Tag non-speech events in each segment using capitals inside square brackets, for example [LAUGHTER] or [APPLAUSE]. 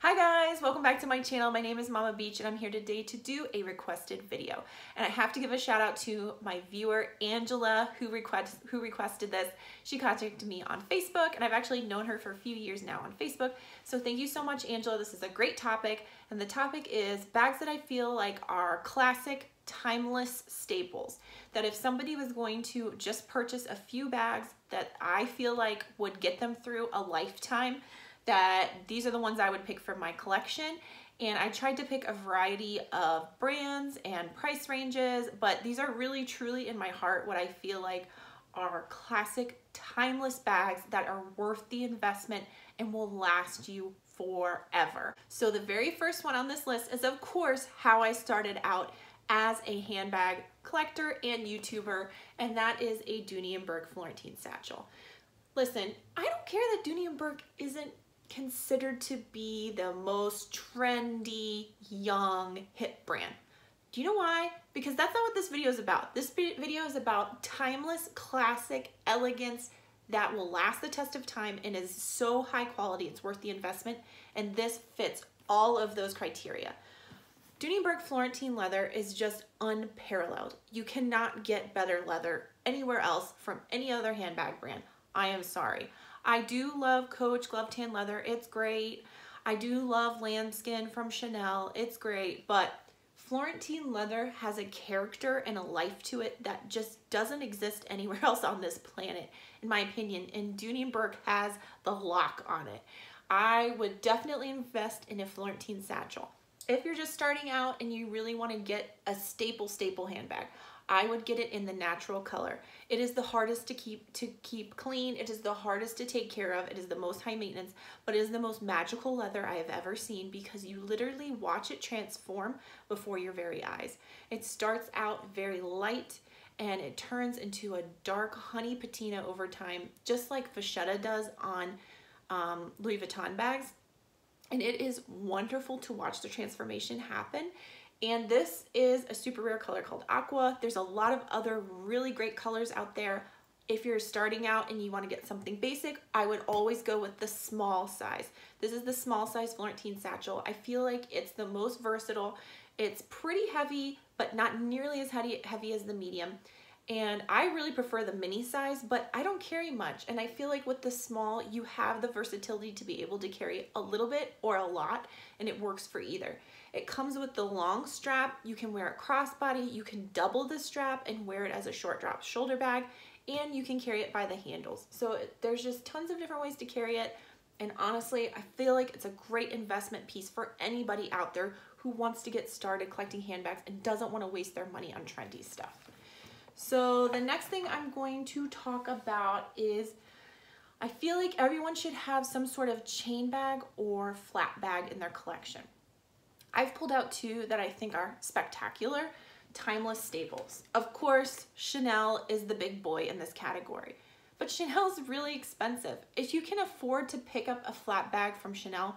Hi guys, welcome back to my channel. My name is Mama Beech and I'm here today to do a requested video. And I have to give a shout out to my viewer, Angela, who, request, who requested this. She contacted me on Facebook and I've actually known her for a few years now on Facebook. So thank you so much, Angela. This is a great topic. And the topic is bags that I feel like are classic, timeless staples. That if somebody was going to just purchase a few bags that I feel like would get them through a lifetime, that these are the ones I would pick for my collection. And I tried to pick a variety of brands and price ranges, but these are really truly in my heart what I feel like are classic timeless bags that are worth the investment and will last you forever. So the very first one on this list is of course how I started out as a handbag collector and YouTuber, and that is a Bourke Florentine satchel. Listen, I don't care that Bourke isn't considered to be the most trendy, young, hip brand. Do you know why? Because that's not what this video is about. This video is about timeless, classic elegance that will last the test of time and is so high quality, it's worth the investment. And this fits all of those criteria. Bourke Florentine leather is just unparalleled. You cannot get better leather anywhere else from any other handbag brand. I am sorry. I do love Coach Glove Tan Leather. It's great. I do love Lambskin from Chanel. It's great. But Florentine leather has a character and a life to it that just doesn't exist [LAUGHS] anywhere else on this planet, in my opinion. And Bourke has the lock on it. I would definitely invest in a Florentine satchel. If you're just starting out and you really want to get a staple, staple handbag, I would get it in the natural color. It is the hardest to keep to keep clean. It is the hardest to take care of. It is the most high maintenance, but it is the most magical leather I have ever seen because you literally watch it transform before your very eyes. It starts out very light and it turns into a dark honey patina over time, just like Vachetta does on um, Louis Vuitton bags. And it is wonderful to watch the transformation happen. And this is a super rare color called Aqua. There's a lot of other really great colors out there. If you're starting out and you wanna get something basic, I would always go with the small size. This is the small size Florentine satchel. I feel like it's the most versatile. It's pretty heavy, but not nearly as heavy, heavy as the medium. And I really prefer the mini size, but I don't carry much. And I feel like with the small, you have the versatility to be able to carry a little bit or a lot, and it works for either. It comes with the long strap. You can wear it crossbody. You can double the strap and wear it as a short drop shoulder bag, and you can carry it by the handles. So there's just tons of different ways to carry it. And honestly, I feel like it's a great investment piece for anybody out there who wants to get started collecting handbags and doesn't want to waste their money on trendy stuff. So the next thing I'm going to talk about is I feel like everyone should have some sort of chain bag or flap bag in their collection. I've pulled out two that I think are spectacular, timeless staples. Of course, Chanel is the big boy in this category, but Chanel is really expensive. If you can afford to pick up a flap bag from Chanel,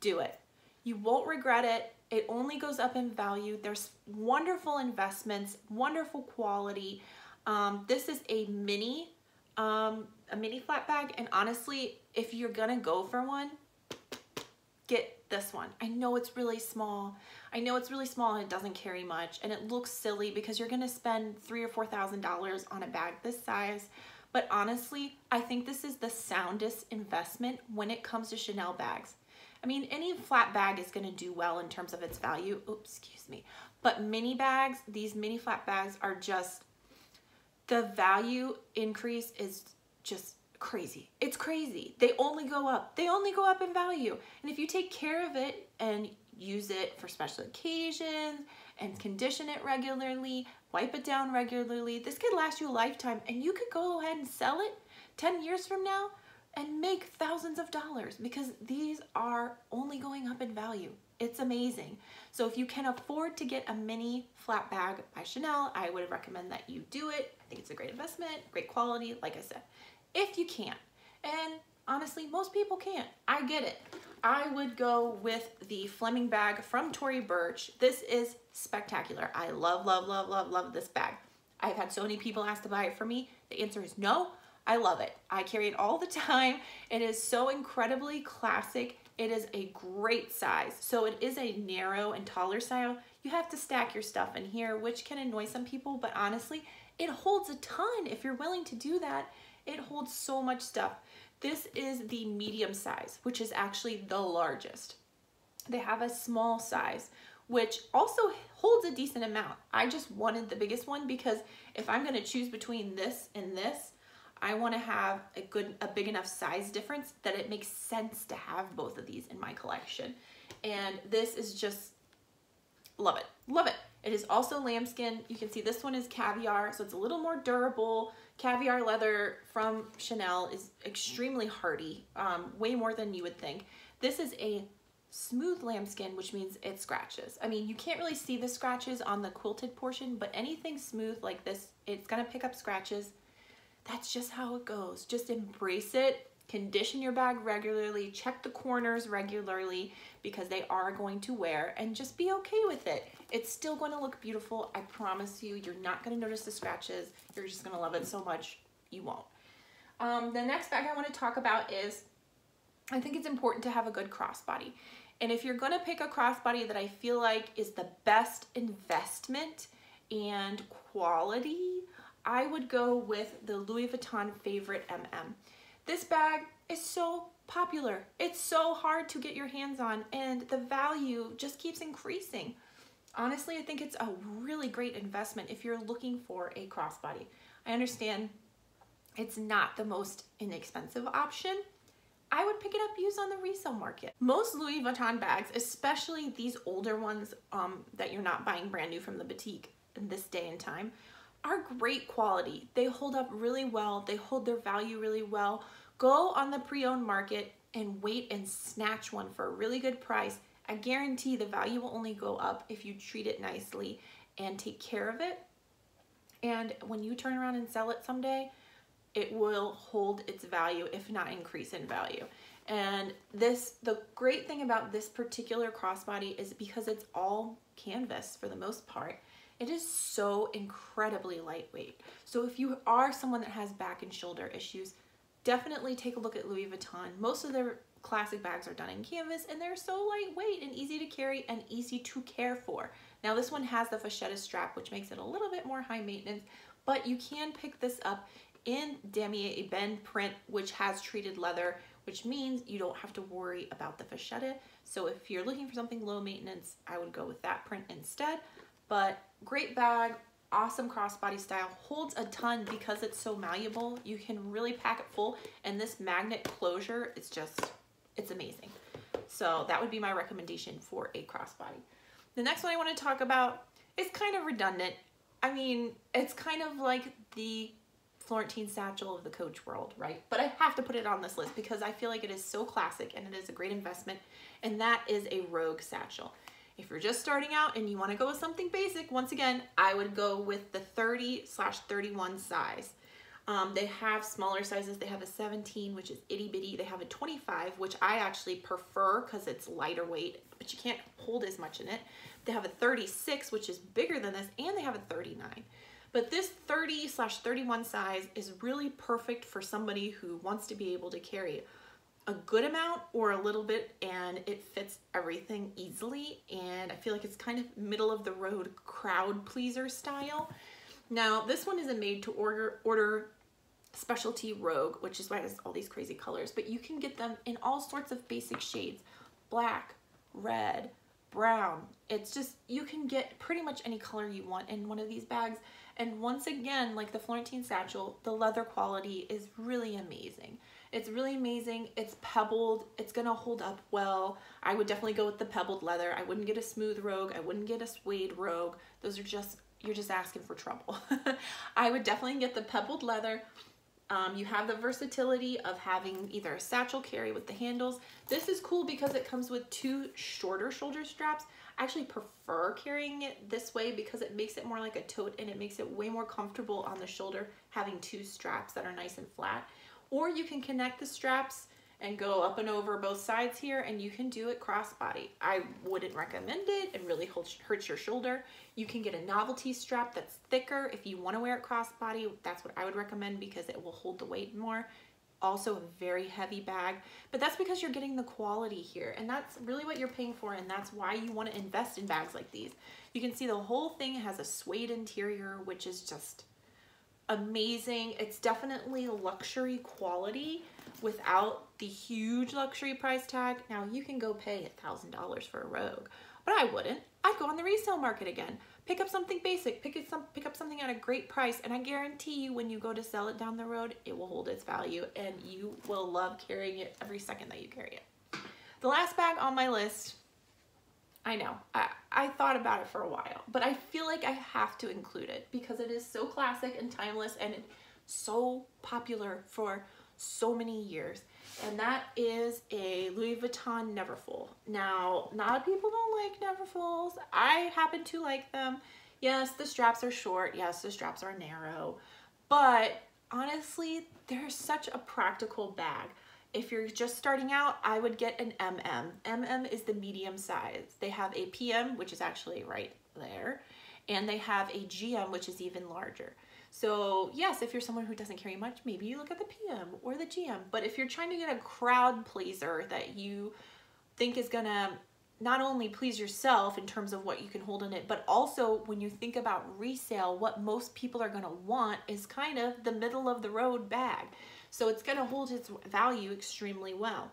do it. You won't regret it. It only goes up in value. There's wonderful investments, wonderful quality. Um, this is a mini, um, a mini flap bag. And honestly, if you're gonna go for one, get this one. I know it's really small. I know it's really small and it doesn't carry much and it looks silly because you're gonna spend three or four thousand dollars on a bag this size. But honestly, I think this is the soundest investment when it comes to Chanel bags. I mean, any flap bag is gonna do well in terms of its value. Oops, excuse me. But mini bags, these mini flap bags are just, the value increase is just crazy. It's crazy. They only go up. They only go up in value. And if you take care of it and use it for special occasions and condition it regularly, wipe it down regularly, this could last you a lifetime and you could go ahead and sell it 10 years from now and make thousands of dollars because these are only going up in value. It's amazing. So if you can afford to get a mini flap bag by Chanel, I would recommend that you do it. I think it's a great investment, great quality, like I said, if you can. And honestly, most people can't. I get it. I would go with the Fleming bag from Tory Burch. This is spectacular. I love, love, love, love, love this bag. I've had so many people ask to buy it for me. The answer is no. I love it. I carry it all the [LAUGHS] time. It is so incredibly classic It is a great size. So it is a narrow and taller style. You have to stack your stuff in here, which can annoy some people, but honestly, it holds a ton. If you're willing to do that, it holds so much stuff. This is the medium size, which is actually the largest. They have a small size, which also holds a decent amount. I just wanted the biggest one because if I'm gonna choose between this and this, I wanna have a good, a big enough size difference that it makes sense to have both of these in my collection. And this is just, love it, love it. It is also lambskin. You can see this one is caviar, so it's a little more durable. Caviar leather from Chanel is extremely hardy, um, way more than you would think. This is a smooth lambskin, which means it scratches. I mean, you can't really see the scratches on the quilted portion, but anything smooth like this, it's gonna pick up scratches. That's just how it goes. Just embrace it, condition your bag regularly, check the corners regularly because they are going to wear and just be okay with it. It's still going to look beautiful. I promise you, you're not going to notice the scratches. You're just going to love it so much, you won't. Um, the next bag I want to talk about is, I think it's important to have a good crossbody. And if you're gonna pick a crossbody that I feel like is the best investment and quality, I would go with the Louis Vuitton Favorite MM. This bag is so popular. It's so hard to get your hands on and the value just keeps increasing. Honestly, I think it's a really great investment if you're looking for a crossbody. I understand it's not the most inexpensive option, I would pick it up used on the resale market. Most Louis Vuitton bags, especially these older ones um, that you're not buying brand new from the boutique in this day and time, are great quality. They hold up really well. They hold their value really well. Go on the pre-owned market and wait and snatch one for a really good price. I guarantee the value will only go up if you treat it nicely and take care of it. And when you turn around and sell it someday, it will hold its value, if not increase in value. And this, the great thing about this particular crossbody is because it's all canvas for the most part, it is so incredibly lightweight. So if you are someone that has back and shoulder issues, definitely take a look at Louis Vuitton. Most of their classic bags are done in canvas and they're so lightweight and easy to carry and easy to care for. Now this one has the vachetta strap, which makes it a little bit more high maintenance, but you can pick this up in Damier Ebene print, which has treated leather, which means you don't have to worry about the vachetta. So if you're looking for something low maintenance, I would go with that print instead. But great bag, awesome crossbody style, holds a ton because it's so malleable. You can really pack it full and this magnet closure is just, it's amazing. So that would be my recommendation for a crossbody. The next one I want to talk about is kind of redundant. I mean, it's kind of like the Florentine satchel of the coach world, right? But I have to put it on this list because I feel like it is so classic and it is a great investment, and that is a Rogue satchel. If you're just starting out and you wanna go with something basic, once again, I would go with the 30 slash 31 size. Um, they have smaller sizes. They have a 17, which is itty bitty. They have a 25, which I actually prefer because it's lighter weight, but you can't hold as much in it. They have a 36, which is bigger than this, and they have a 39. But this 30 slash 31 size is really perfect for somebody who wants to be able to carry a good amount or a little bit and it fits everything easily and I feel like it's kind of middle of the road crowd pleaser style. Now this one is a made to order order specialty rogue which is why it has all these crazy colors but you can get them in all sorts of basic shades black red brown it's just you can get pretty much any color you want in one of these bags and once again, like the Florentine satchel, the leather quality is really amazing. It's really amazing. It's pebbled. It's going to hold up well. I would definitely go with the pebbled leather. I wouldn't get a smooth rogue. I wouldn't get a suede rogue. Those are just, you're just asking for trouble. [LAUGHS] I would definitely get the pebbled leather. Um, you have the versatility of having either a satchel carry with the handles. This is cool because it comes with two shorter shoulder straps. I actually prefer carrying it this way because it makes it more like a tote and it makes it way more comfortable on the shoulder having two straps that are nice and flat. Or you can connect the straps and go up and over both sides here and you can do it crossbody. I wouldn't recommend it. It really hurts your shoulder. You can get a novelty strap that's thicker if you want to wear it crossbody. That's what I would recommend because it will hold the weight more. also a very heavy bag, but that's because you're getting the quality here. And that's really what you're paying for. And that's why you want to invest in bags like these. You can see the whole thing has a suede interior, which is just amazing. It's definitely luxury quality without the huge luxury price tag. Now you can go pay a $1,000 for a Rogue, but I wouldn't. I'd go on the resale market again. Pick up something basic, pick, it some, pick up something at a great price, and I guarantee you when you go to sell it down the road, it will hold its value and you will love carrying it every second that you carry it. The last bag on my list, I know, I, I thought about it for a while, but I feel like I have to include it because it is so classic and timeless and so popular for so many years and that is a Louis Vuitton Neverfull. Now, a lot of people don't like Neverfulls. I happen to like them. Yes, the straps are short. Yes, the straps are narrow. But honestly, they're such a practical bag. If you're just starting out, I would get an MM. MM is the medium size. They have a PM, which is actually right there, and they have a GM, which is even larger. So yes, if you're someone who doesn't carry much, maybe you look at the PM or the GM. But if you're trying to get a crowd pleaser that you think is gonna not only please yourself in terms of what you can hold in it, but also when you think about resale, what most people are gonna want is kind of the middle of the road bag. So it's gonna hold its value extremely well.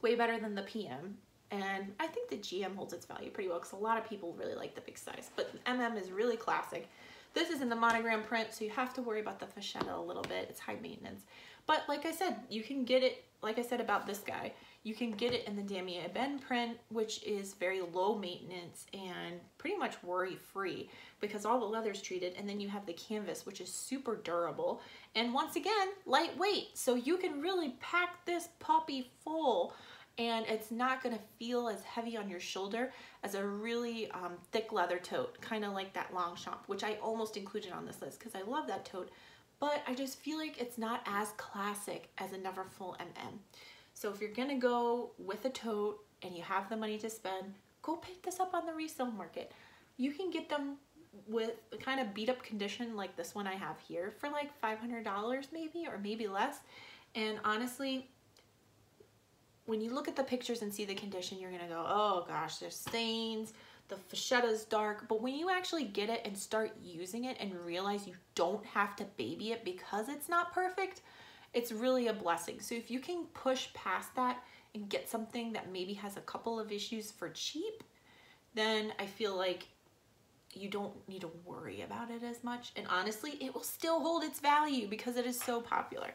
Way better than the PM. And I think the GM holds its value pretty well because a lot of people really like the big size, but MM is really classic. This is in the monogram print, so you have to worry about the vachetta a little bit. It's high maintenance. But like I said, you can get it, like I said about this guy, you can get it in the Damier Ebene print, which is very low maintenance and pretty much worry-free because all the leather's treated. And then you have the canvas, which is super durable. And once again, lightweight. So you can really pack this puppy full and it's not gonna feel as heavy on your shoulder as a really um, thick leather tote, kind of like that Longchamp, which I almost included on this list because I love that tote, but I just feel like it's not as classic as a Neverfull MM. So if you're gonna go with a tote and you have the money to spend, go pick this up on the resale market. You can get them with kind of beat up condition like this one I have here for like $500 maybe or maybe less. And honestly, when you look at the pictures and see the condition, you're gonna go, oh gosh, there's stains, the vachetta's dark, but when you actually get it and start using it and realize you don't have to baby it because it's not perfect, it's really a blessing. So if you can push past that and get something that maybe has a couple of issues for cheap, then I feel like you don't need to worry about it as much. And honestly, it will still hold its value because it is so popular.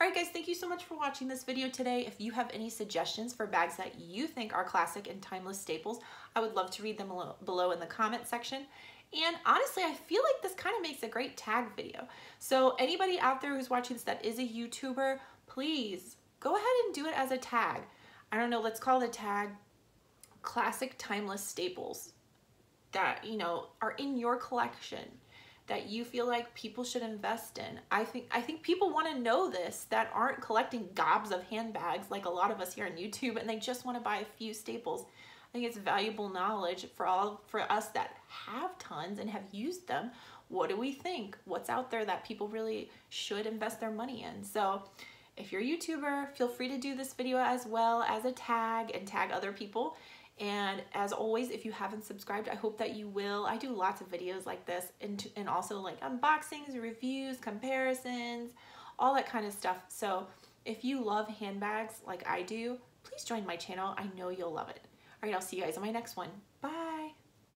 Alright guys, thank you so much for watching this video today. If you have any suggestions for bags that you think are classic and timeless staples, I would love to read them below in the comment section. And honestly, I feel like this kind of makes a great tag video. So anybody out there who's watching this that is a YouTuber, please go ahead and do it as a tag. I don't know, let's call the tag classic timeless staples that, you know, are in your collection that you feel like people should invest in. I think I think people want to know this that aren't collecting gobs of handbags like a lot of us here on YouTube and they just want to buy a few staples. I think it's valuable knowledge for all for us that have tons and have used them. What do we think? What's out there that people really should invest their money in? So if you're a YouTuber, feel free to do this video as well as a tag and tag other people. And as always, if you haven't subscribed, I hope that you will. I do lots of videos like this and, and also like unboxings, reviews, comparisons, all that kind of stuff. So if you love handbags like I do, please join my channel. I know you'll love it. Alright, I'll see you guys on my next one. Bye.